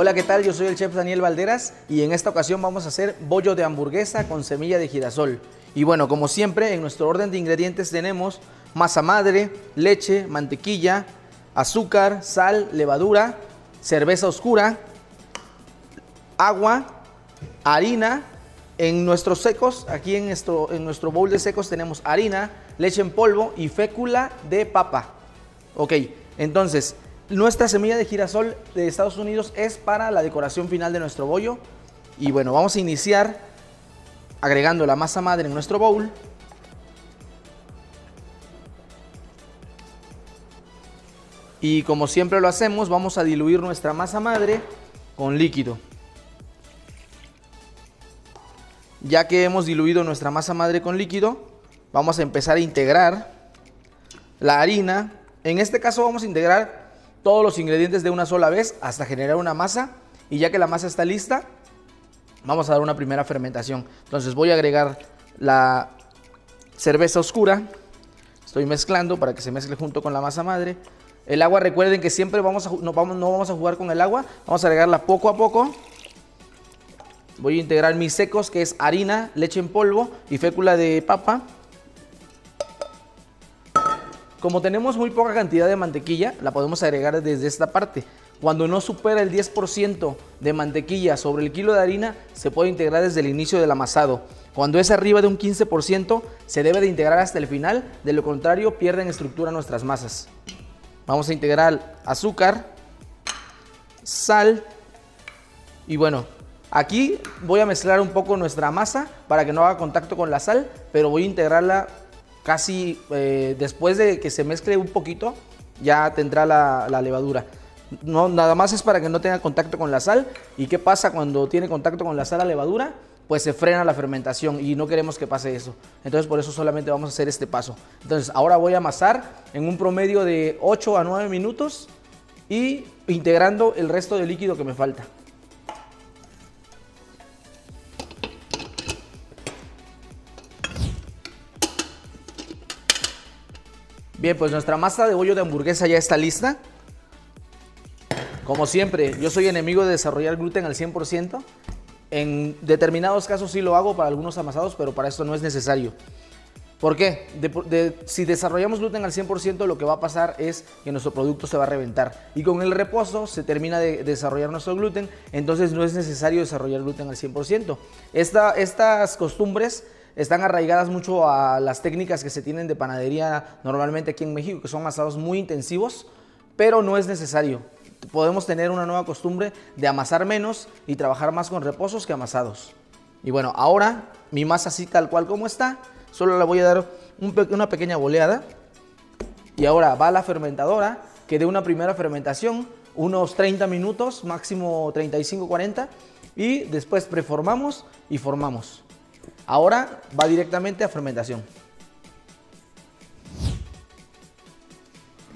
Hola, ¿qué tal? Yo soy el chef Daniel Valderas y en esta ocasión vamos a hacer bollo de hamburguesa con semilla de girasol. Y bueno, como siempre, en nuestro orden de ingredientes tenemos masa madre, leche, mantequilla, azúcar, sal, levadura, cerveza oscura, agua, harina. En nuestros secos, aquí en nuestro, en nuestro bowl de secos tenemos harina, leche en polvo y fécula de papa. Ok, entonces nuestra semilla de girasol de Estados Unidos es para la decoración final de nuestro bollo. Y bueno, vamos a iniciar agregando la masa madre en nuestro bowl. Y como siempre lo hacemos, vamos a diluir nuestra masa madre con líquido. Ya que hemos diluido nuestra masa madre con líquido, vamos a empezar a integrar la harina. En este caso vamos a integrar todos los ingredientes de una sola vez hasta generar una masa. Y ya que la masa está lista, vamos a dar una primera fermentación. Entonces voy a agregar la cerveza oscura. Estoy mezclando para que se mezcle junto con la masa madre. El agua, recuerden que siempre vamos a, no, vamos, no vamos a jugar con el agua. Vamos a agregarla poco a poco. Voy a integrar mis secos, que es harina, leche en polvo y fécula de papa. Como tenemos muy poca cantidad de mantequilla, la podemos agregar desde esta parte. Cuando no supera el 10% de mantequilla sobre el kilo de harina, se puede integrar desde el inicio del amasado. Cuando es arriba de un 15%, se debe de integrar hasta el final, de lo contrario pierden estructura nuestras masas. Vamos a integrar azúcar, sal y bueno, aquí voy a mezclar un poco nuestra masa para que no haga contacto con la sal, pero voy a integrarla casi eh, después de que se mezcle un poquito, ya tendrá la, levadura. No, nada más es para que no tenga contacto con la sal. ¿Y qué pasa cuando tiene contacto con la sal la levadura? Pues se frena la fermentación y no queremos que pase eso. Entonces por eso solamente vamos a hacer este paso. Entonces ahora voy a amasar en un promedio de 8 a 9 minutos y integrando el resto del líquido que me falta. Bien, pues nuestra masa de bollo de hamburguesa ya está lista. Como siempre, yo soy enemigo de desarrollar gluten al 100%. En determinados casos sí lo hago para algunos amasados, pero para esto no es necesario. ¿Por qué? si desarrollamos gluten al 100%, lo que va a pasar es que nuestro producto se va a reventar. Y con el reposo se termina de desarrollar nuestro gluten, entonces no es necesario desarrollar gluten al 100%. estas costumbres están arraigadas mucho a las técnicas que se tienen de panadería normalmente aquí en México, que son amasados muy intensivos, pero no es necesario. Podemos tener una nueva costumbre de amasar menos y trabajar más con reposos que amasados. Y bueno, ahora mi masa así tal cual como está, solo le voy a dar una pequeña boleada. Y ahora va a la fermentadora, que de una primera fermentación, unos 30 minutos, máximo 35-40, y después preformamos y formamos. Ahora va directamente a fermentación.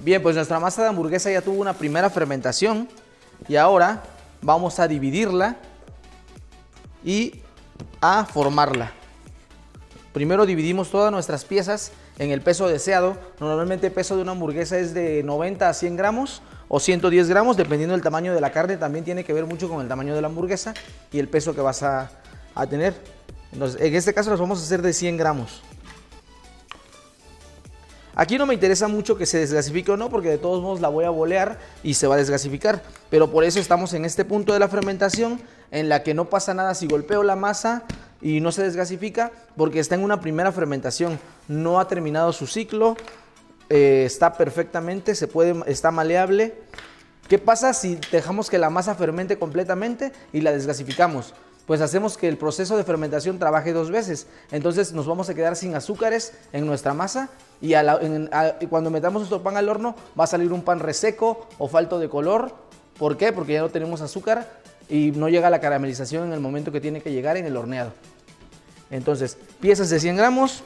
Bien, pues nuestra masa de hamburguesa ya tuvo una primera fermentación y ahora vamos a dividirla y a formarla. Primero dividimos todas nuestras piezas en el peso deseado. Normalmente el peso de una hamburguesa es de 90 a 100 gramos o 110 gramos, dependiendo del tamaño de la carne. También tiene que ver mucho con el tamaño de la hamburguesa y el peso que vas a, a tener. En este caso los vamos a hacer de 100 gramos. Aquí no me interesa mucho que se desgasifique o no, porque de todos modos la voy a bolear y se va a desgasificar. Pero por eso estamos en este punto de la fermentación, en la que no pasa nada si golpeo la masa y no se desgasifica, porque está en una primera fermentación. No ha terminado su ciclo, eh, está perfectamente, se puede, está maleable. ¿Qué pasa si dejamos que la masa fermente completamente y la desgasificamos? Pues hacemos que el proceso de fermentación trabaje dos veces. Entonces nos vamos a quedar sin azúcares en nuestra masa y cuando metamos nuestro pan al horno va a salir un pan reseco o falto de color. ¿Por qué? Porque ya no tenemos azúcar y no llega la caramelización en el momento que tiene que llegar en el horneado. Entonces, piezas de 100 gramos.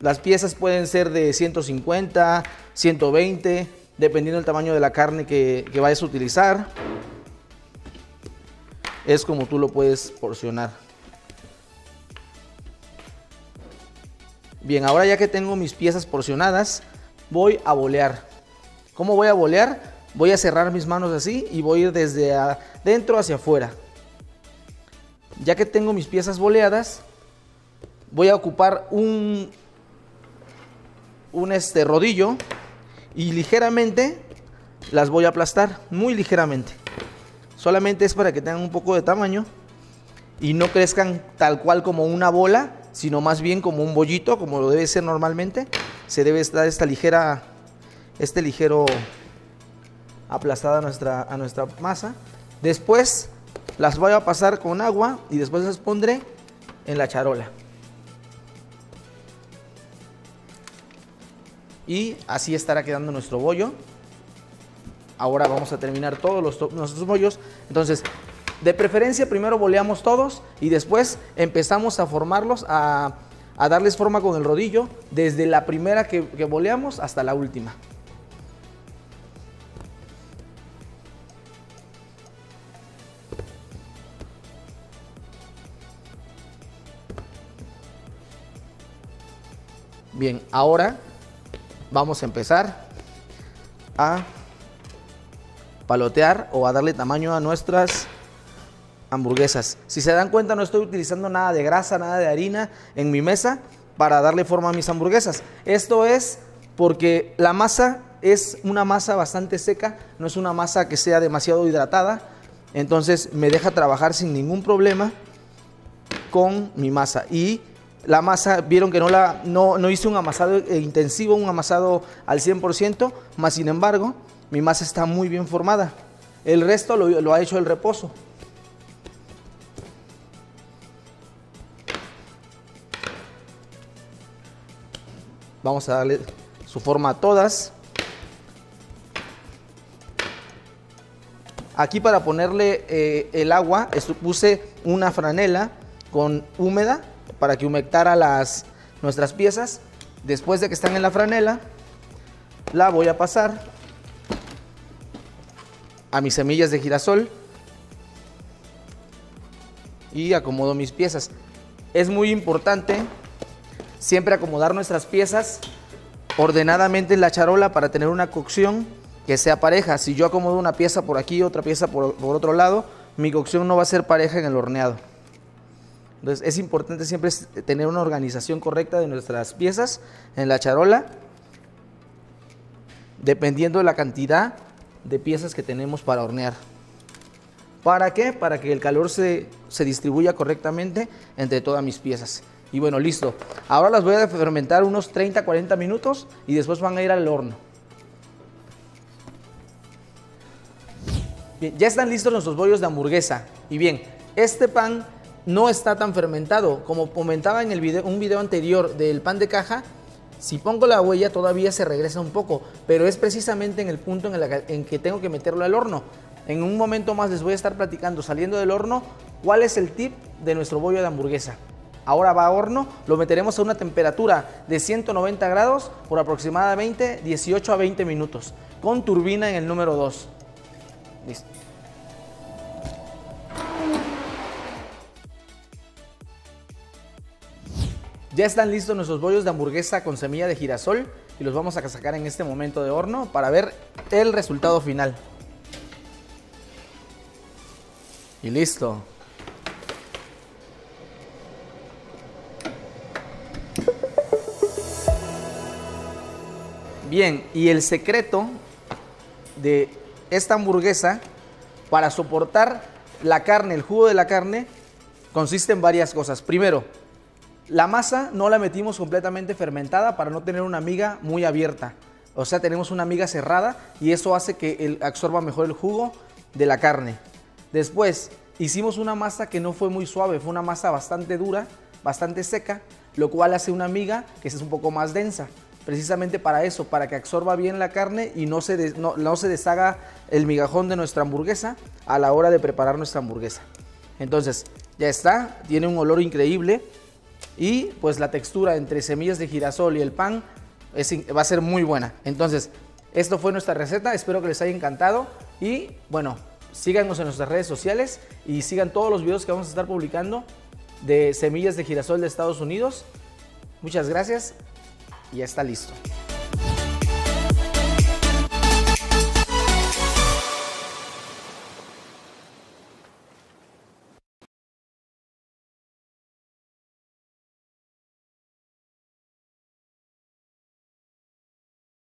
Las piezas pueden ser de 150, 120, dependiendo del tamaño de la carne que, vayas a utilizar. Es como tú lo puedes porcionar. Bien, ahora ya que tengo mis piezas porcionadas, voy a bolear. ¿Cómo voy a bolear? Voy a cerrar mis manos así y voy a ir desde adentro hacia afuera. Ya que tengo mis piezas boleadas, voy a ocupar un, un este rodillo y ligeramente las voy a aplastar, muy ligeramente. Solamente es para que tengan un poco de tamaño y no crezcan tal cual como una bola, sino más bien como un bollito, como lo debe ser normalmente. Se debe dar esta ligera, este ligero aplastada a nuestra, a nuestra masa. Después las voy a pasar con agua y después las pondré en la charola. Y así estará quedando nuestro bollo. Ahora vamos a terminar todos los, nuestros bollos. Entonces, de preferencia primero boleamos todos y después empezamos a formarlos, a, darles forma con el rodillo, desde la primera que, que boleamos hasta la última. Bien, ahora vamos a empezar a palotear o a darle tamaño a nuestras hamburguesas. Si se dan cuenta no estoy utilizando nada de grasa, nada de harina en mi mesa para darle forma a mis hamburguesas. Esto es porque la masa es una masa bastante seca, no es una masa que sea demasiado hidratada, entonces me deja trabajar sin ningún problema con mi masa. Y la masa, vieron que no, la, no, no hice un amasado intensivo, un amasado al 100%, más sin embargo, mi masa está muy bien formada. El resto lo, ha hecho el reposo. Vamos a darle su forma a todas. Aquí para ponerle eh, el agua puse una franela con húmeda para que humectara las, nuestras piezas. Después de que están en la franela, la voy a pasar a mis semillas de girasol y acomodo mis piezas. Es muy importante siempre acomodar nuestras piezas ordenadamente en la charola para tener una cocción que sea pareja. Si yo acomodo una pieza por aquí otra pieza por, por, otro lado, mi cocción no va a ser pareja en el horneado. Entonces es importante siempre tener una organización correcta de nuestras piezas en la charola, dependiendo de la cantidad de piezas que tenemos para hornear. ¿Para qué? Para que el calor se, distribuya correctamente entre todas mis piezas. Y bueno, listo. Ahora las voy a fermentar unos 30-40 minutos y después van a ir al horno. Bien, ya están listos nuestros bollos de hamburguesa. Y bien, este pan no está tan fermentado. Como comentaba en el video, un video anterior del pan de caja, si pongo la huella todavía se regresa un poco, pero es precisamente en el punto en, que tengo que meterlo al horno. En un momento más les voy a estar platicando saliendo del horno cuál es el tip de nuestro bollo de hamburguesa. Ahora va a horno, lo meteremos a una temperatura de 190 grados por aproximadamente 18 a 20 minutos, con turbina en el número 2. Listo. Ya están listos nuestros bollos de hamburguesa con semilla de girasol y los vamos a sacar en este momento de horno para ver el resultado final. Y listo. Bien, y el secreto de esta hamburguesa para soportar la carne, el jugo de la carne, consiste en varias cosas. Primero, la masa no la metimos completamente fermentada para no tener una miga muy abierta. O sea, tenemos una miga cerrada y eso hace que absorba mejor el jugo de la carne. Después, hicimos una masa que no fue muy suave, fue una masa bastante dura, bastante seca, lo cual hace una miga que es un poco más densa. Precisamente para eso, para que absorba bien la carne y no se, no se deshaga el migajón de nuestra hamburguesa a la hora de preparar nuestra hamburguesa. Entonces, ya está, tiene un olor increíble y pues la textura entre semillas de girasol y el pan va a ser muy buena. Entonces, esto fue nuestra receta, espero que les haya encantado y bueno, síganos en nuestras redes sociales y sigan todos los videos que vamos a estar publicando de semillas de girasol de Estados Unidos. Muchas gracias y ya está listo.